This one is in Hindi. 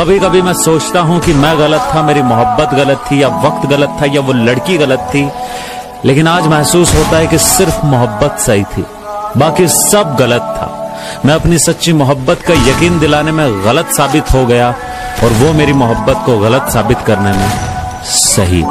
कभी कभी मैं सोचता हूँ कि मैं गलत था, मेरी मोहब्बत गलत थी, या वक्त गलत था, या वो लड़की गलत थी। लेकिन आज महसूस होता है कि सिर्फ़ मोहब्बत सही थी। बाकी सब गलत था। मैं अपनी सच्ची मोहब्बत का यकीन दिलाने में गलत साबित हो गया, और वो मेरी मोहब्बत को गलत साबित करने में सही।